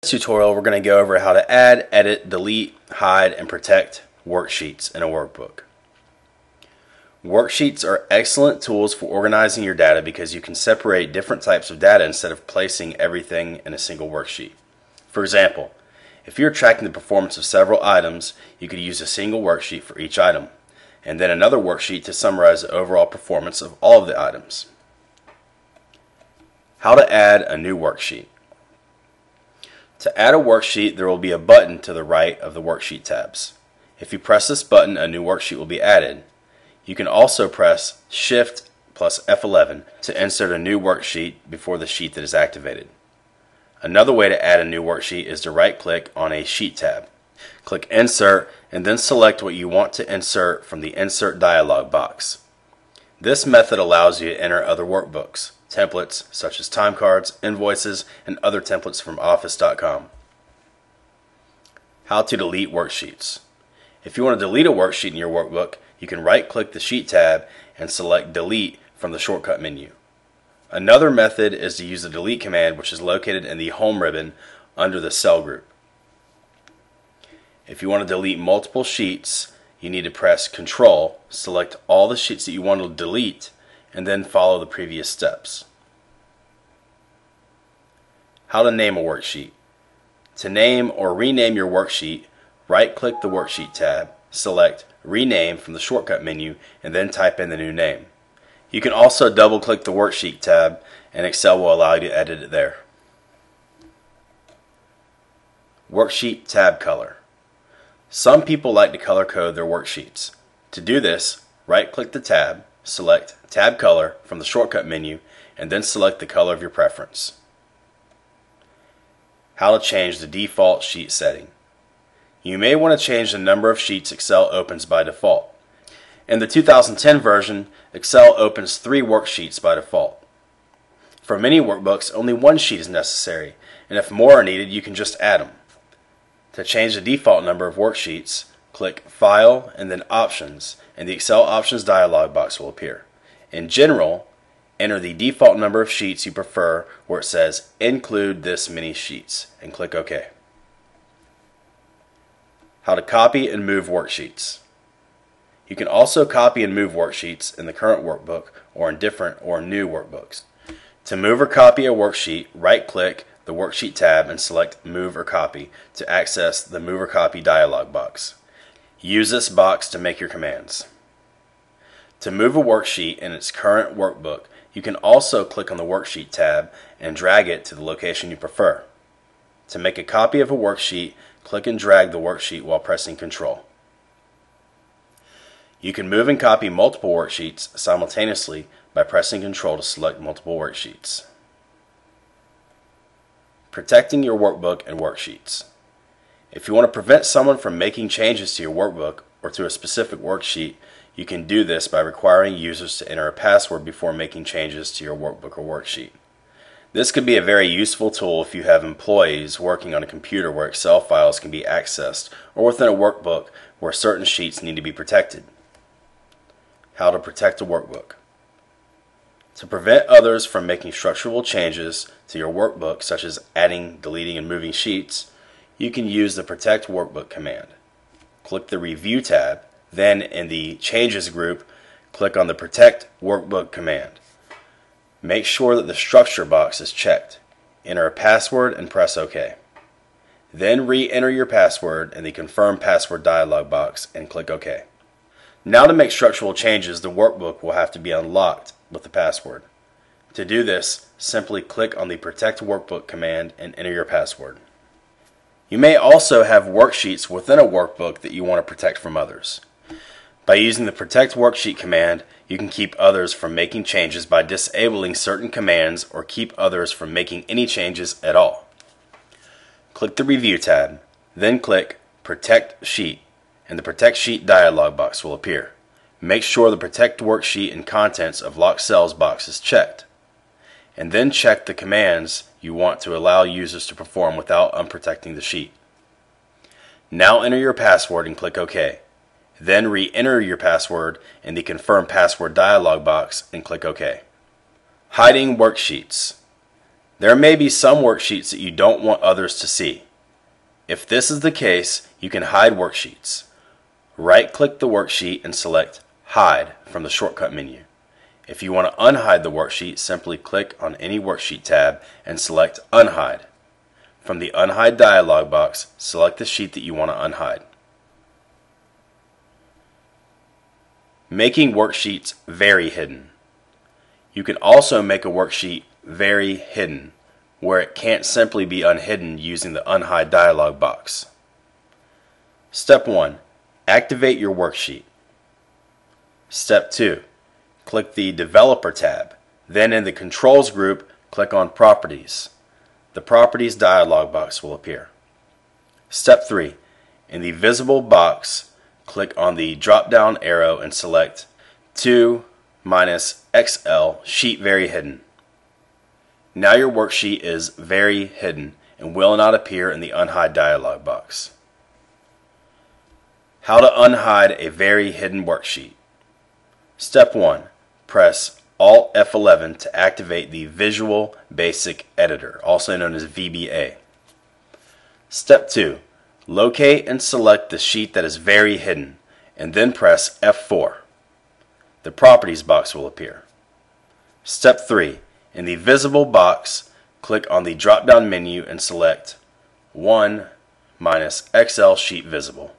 this tutorial, we're going to go over how to add, edit, delete, hide, and protect worksheets in a workbook. Worksheets are excellent tools for organizing your data because you can separate different types of data instead of placing everything in a single worksheet. For example, if you're tracking the performance of several items, you could use a single worksheet for each item, and then another worksheet to summarize the overall performance of all of the items. How to add a new worksheet. To add a worksheet, there will be a button to the right of the worksheet tabs. If you press this button, a new worksheet will be added. You can also press Shift plus F11 to insert a new worksheet before the sheet that is activated. Another way to add a new worksheet is to right click on a Sheet tab. Click Insert and then select what you want to insert from the Insert dialog box. This method allows you to enter other workbooks templates such as time cards, invoices, and other templates from Office.com. How to delete worksheets. If you want to delete a worksheet in your workbook, you can right click the Sheet tab and select Delete from the shortcut menu. Another method is to use the delete command which is located in the home ribbon under the cell group. If you want to delete multiple sheets, you need to press Control, select all the sheets that you want to delete, and then follow the previous steps. How to name a worksheet. To name or rename your worksheet, right-click the Worksheet tab, select Rename from the shortcut menu, and then type in the new name. You can also double-click the Worksheet tab, and Excel will allow you to edit it there. Worksheet tab color. Some people like to color code their worksheets. To do this, right-click the tab, select Tab Color from the shortcut menu, and then select the color of your preference. How to change the default sheet setting. You may want to change the number of sheets Excel opens by default. In the 2010 version, Excel opens three worksheets by default. For many workbooks, only one sheet is necessary, and if more are needed, you can just add them. To change the default number of worksheets, click File and then Options, and the Excel Options dialog box will appear. In general, enter the default number of sheets you prefer where it says Include this many sheets, and click OK. How to copy and move worksheets. You can also copy and move worksheets in the current workbook or in different or new workbooks. To move or copy a worksheet, right-click the Worksheet tab and select Move or Copy to access the Move or Copy dialog box. Use this box to make your commands. To move a worksheet in its current workbook, you can also click on the Worksheet tab and drag it to the location you prefer. To make a copy of a worksheet, click and drag the worksheet while pressing Control. You can move and copy multiple worksheets simultaneously by pressing Control to select multiple worksheets. Protecting your workbook and worksheets. If you want to prevent someone from making changes to your workbook or to a specific worksheet, you can do this by requiring users to enter a password before making changes to your workbook or worksheet. This could be a very useful tool if you have employees working on a computer where Excel files can be accessed or within a workbook where certain sheets need to be protected. How to protect a workbook. To prevent others from making structural changes to your workbook, such as adding, deleting, and moving sheets, you can use the Protect Workbook command. Click the Review tab, then in the Changes group, click on the Protect Workbook command. Make sure that the Structure box is checked. Enter a password and press OK. Then re-enter your password in the Confirm Password dialog box and click OK. Now to make structural changes, the workbook will have to be unlocked with the password. To do this, simply click on the Protect Workbook command and enter your password. You may also have worksheets within a workbook that you want to protect from others. By using the Protect Worksheet command, you can keep others from making changes by disabling certain commands or keep others from making any changes at all. Click the Review tab, then click Protect Sheet, and the Protect Sheet dialog box will appear. Make sure the Protect Worksheet and Contents of Locked Cells box is checked, and then check the commands you want to allow users to perform without unprotecting the sheet. Now enter your password and click OK. Then re-enter your password in the Confirm Password dialog box and click OK. Hiding worksheets. There may be some worksheets that you don't want others to see. If this is the case, you can hide worksheets. Right-click the worksheet and select Hide from the shortcut menu. If you want to unhide the worksheet, simply click on any worksheet tab and select Unhide. From the Unhide dialog box, select the sheet that you want to unhide. Making worksheets very hidden. You can also make a worksheet very hidden, where it can't simply be unhidden using the Unhide dialog box. Step 1. Activate your worksheet. Step 2 click the Developer tab. Then in the Controls group, click on Properties. The Properties dialog box will appear. Step 3. In the visible box, click on the drop-down arrow and select 2 minus XL Sheet Very Hidden. Now your worksheet is very hidden and will not appear in the Unhide dialog box. How to unhide a very hidden worksheet. Step 1 press Alt F11 to activate the Visual Basic Editor, also known as VBA. Step 2. Locate and select the sheet that is very hidden, and then press F4. The Properties box will appear. Step 3. In the visible box, click on the drop-down menu and select 1 minus Excel Sheet Visible.